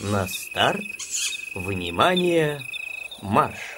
На старт. Внимание. Марш.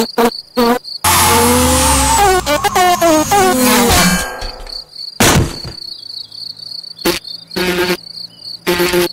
Thank you.